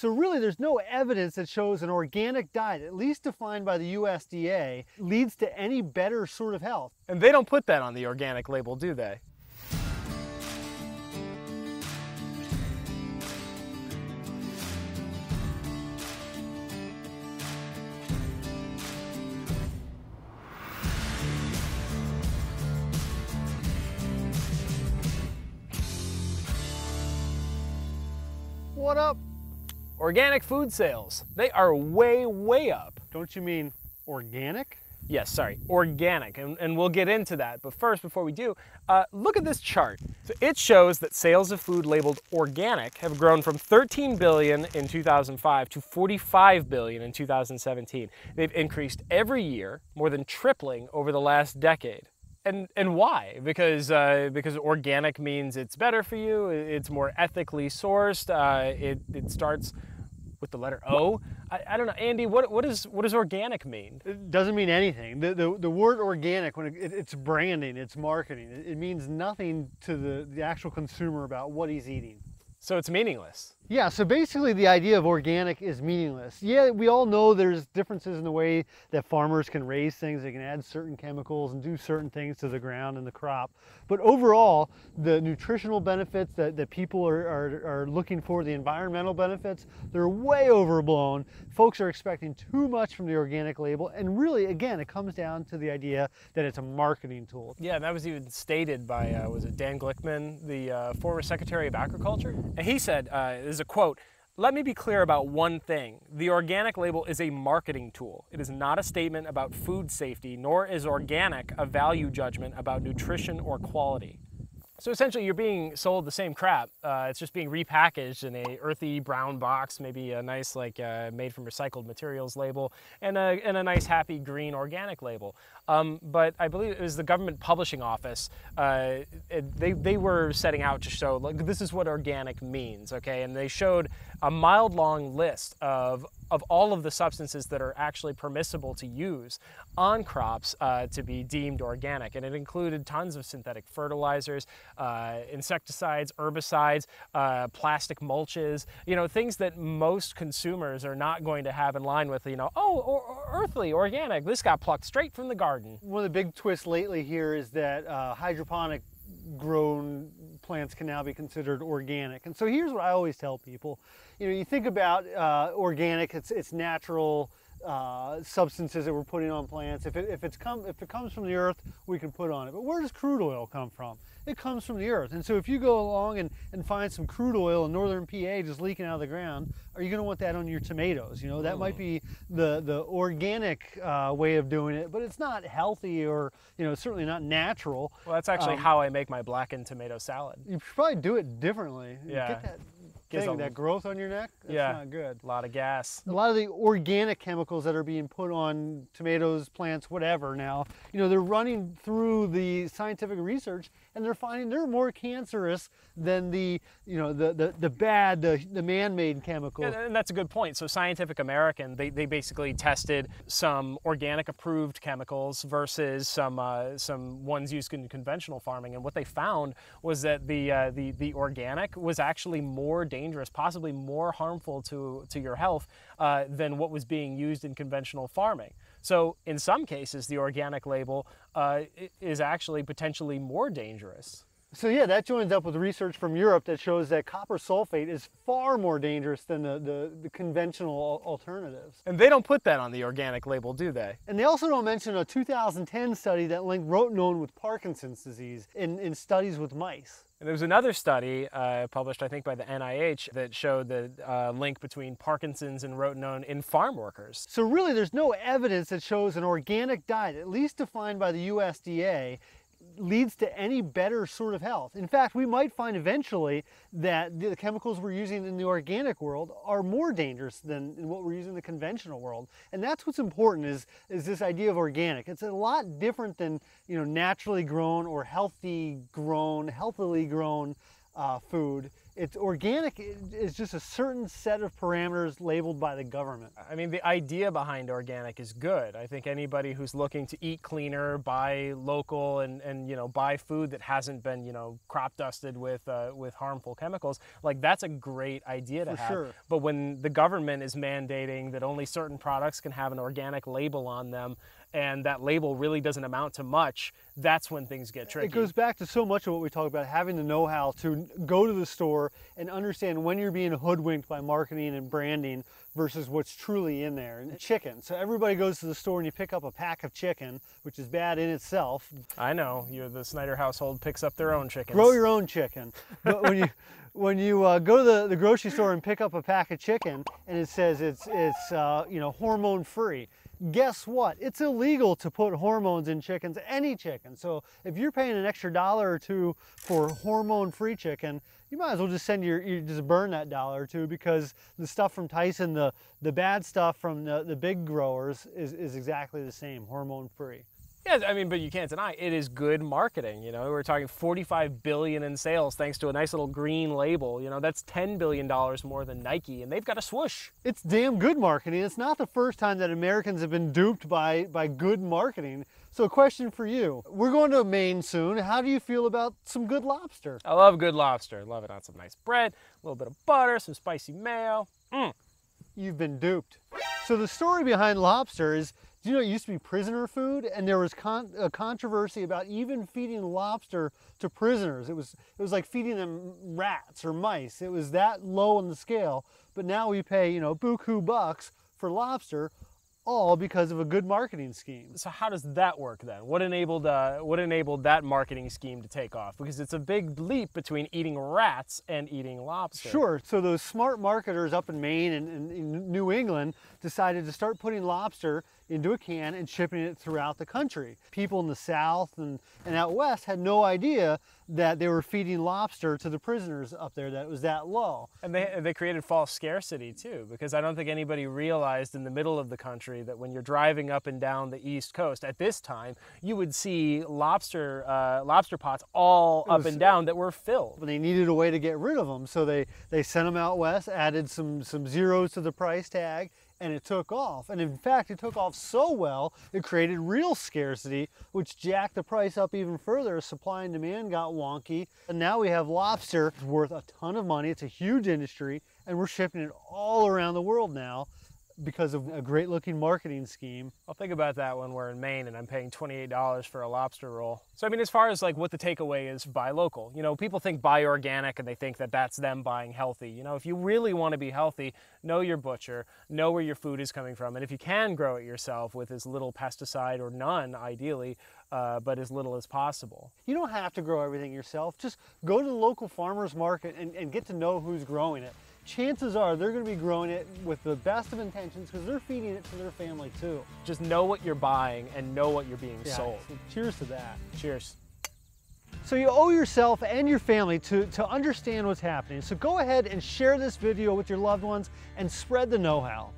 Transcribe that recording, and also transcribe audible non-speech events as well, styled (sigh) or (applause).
So really there's no evidence that shows an organic diet, at least defined by the USDA, leads to any better sort of health. And they don't put that on the organic label, do they? What up? Organic food sales. They are way, way up. Don't you mean organic? Yes, sorry, organic, and, and we'll get into that. But first, before we do, uh, look at this chart. So it shows that sales of food labeled organic have grown from 13 billion in 2005 to 45 billion in 2017. They've increased every year, more than tripling over the last decade. And, and why? Because, uh, because organic means it's better for you, it's more ethically sourced, uh, it, it starts with the letter O. I, I, don't know, Andy. What what does what does organic mean? It doesn't mean anything. The the, the word organic when it, it's branding, it's marketing. It, it means nothing to the the actual consumer about what he's eating. So it's meaningless. Yeah, so basically the idea of organic is meaningless. Yeah, we all know there's differences in the way that farmers can raise things. They can add certain chemicals and do certain things to the ground and the crop. But overall, the nutritional benefits that, that people are, are, are looking for, the environmental benefits, they're way overblown. Folks are expecting too much from the organic label. And really, again, it comes down to the idea that it's a marketing tool. Yeah, and that was even stated by, uh, was it Dan Glickman, the uh, former Secretary of Agriculture? And he said, uh, is a quote, let me be clear about one thing. The organic label is a marketing tool. It is not a statement about food safety, nor is organic a value judgment about nutrition or quality. So essentially you're being sold the same crap. Uh, it's just being repackaged in a earthy brown box, maybe a nice like uh, made from recycled materials label and a, and a nice happy green organic label. Um, but I believe it was the government publishing office. Uh, it, they, they were setting out to show like this is what organic means, okay? And they showed a mild long list of of all of the substances that are actually permissible to use on crops uh, to be deemed organic. And it included tons of synthetic fertilizers, uh, insecticides, herbicides, uh, plastic mulches, you know, things that most consumers are not going to have in line with, you know, oh, or, or earthly, organic, this got plucked straight from the garden. One of the big twists lately here is that uh, hydroponic grown plants can now be considered organic. And so here's what I always tell people. You know, you think about uh, organic, it's, it's natural uh, substances that we're putting on plants. If it, if, it's come, if it comes from the earth, we can put on it. But where does crude oil come from? It comes from the earth. And so if you go along and, and find some crude oil in northern PA just leaking out of the ground, are you going to want that on your tomatoes? You know, that might be the, the organic uh, way of doing it, but it's not healthy or, you know, certainly not natural. Well, that's actually um, how I make my blackened tomato salad. You should probably do it differently. Yeah. Thing, a, that growth on your neck, that's yeah, not good. A lot of gas. A lot of the organic chemicals that are being put on tomatoes, plants, whatever now, you know, they're running through the scientific research and they're finding they're more cancerous than the, you know, the, the, the bad, the, the man-made chemicals. And, and that's a good point. So Scientific American, they, they basically tested some organic approved chemicals versus some, uh, some ones used in conventional farming. And what they found was that the, uh, the, the organic was actually more dangerous dangerous, possibly more harmful to, to your health uh, than what was being used in conventional farming. So in some cases, the organic label uh, is actually potentially more dangerous. So yeah, that joins up with research from Europe that shows that copper sulfate is far more dangerous than the, the, the, conventional alternatives. And they don't put that on the organic label, do they? And they also don't mention a 2010 study that linked rotenone with Parkinson's disease in, in studies with mice. And there was another study uh, published, I think, by the NIH that showed the uh, link between Parkinson's and rotenone in farm workers. So really, there's no evidence that shows an organic diet, at least defined by the USDA, leads to any better sort of health. In fact, we might find eventually that the chemicals we're using in the organic world are more dangerous than what we're using in the conventional world. And that's what's important is, is this idea of organic. It's a lot different than you know naturally grown or healthy grown, healthily grown uh, food It's organic is just a certain set of parameters labeled by the government. I mean, the idea behind organic is good. I think anybody who's looking to eat cleaner, buy local, and, and you know buy food that hasn't been you know crop dusted with uh, with harmful chemicals, like that's a great idea to For have. sure. But when the government is mandating that only certain products can have an organic label on them, and that label really doesn't amount to much, that's when things get tricky. It goes back to so much of what we talk about having the know-how to go to the store and understand when you're being hoodwinked by marketing and branding versus what's truly in there. And chicken. So everybody goes to the store and you pick up a pack of chicken, which is bad in itself. I know you the Snyder household picks up their own chickens. Grow your own chicken. But when you (laughs) when you uh, go to the, the grocery store and pick up a pack of chicken and it says it's it's uh, you know hormone free. Guess what? It's illegal to put hormones in chickens, any chicken. So if you're paying an extra dollar or two for hormone-free chicken, you might as well just send your you just burn that dollar or two because the stuff from Tyson, the the bad stuff from the, the big growers is, is exactly the same, hormone-free. Yeah, I mean, but you can't deny it is good marketing. You know, we're talking 45 billion in sales thanks to a nice little green label. You know, that's 10 billion dollars more than Nike, and they've got a swoosh. it's damn good marketing. It's not the first time that Americans have been duped by, by good marketing. So a question for you. We're going to Maine soon. How do you feel about some good lobster? I love good lobster. Love it on some nice bread, a little bit of butter, some spicy mayo. Mm. You've been duped. So the story behind lobster is, you know it used to be prisoner food and there was con- a controversy about even feeding lobster to prisoners. It was, it was like feeding them rats or mice. It was that low on the scale. But now we pay, you know, buku bucks for lobster all because of a good marketing scheme. So how does that work then? What enabled uh, what enabled that marketing scheme to take off? Because it's a big leap between eating rats and eating lobster. Sure. So those smart marketers up in Maine and, and in New England decided to start putting lobster into a can and shipping it throughout the country. People in the South and, and out West had no idea that they were feeding lobster to the prisoners up there, that it was that low. And they, they created false scarcity too, because I don't think anybody realized in the middle of the country that when you're driving up and down the East Coast at this time, you would see lobster uh, lobster pots all It up and down that were filled. But they needed a way to get rid of them, so they, they sent them out west, added some, some zeros to the price tag, and it took off. And in fact, it took off so well, it created real scarcity, which jacked the price up even further supply and demand got wonky. And now we have lobster worth a ton of money. It's a huge industry, and we're shipping it all around the world now because of a great looking marketing scheme. I'll think about that when we're in Maine and I'm paying $28 for a lobster roll. So I mean, as far as like what the takeaway is, buy local. You know, people think buy organic and they think that that's them buying healthy. You know, if you really want to be healthy, know your butcher, know where your food is coming from, and if you can grow it yourself with as little pesticide or none, ideally, uh, but as little as possible. You don't have to grow everything yourself. Just go to the local farmer's market and, and get to know who's growing it. Chances are they're going to be growing it with the best of intentions because they're feeding it to their family too. Just know what you're buying and know what you're being Yeah, sold. so cheers to that. Cheers. So you owe yourself and your family to, to understand what's happening. So go ahead and share this video with your loved ones and spread the know-how.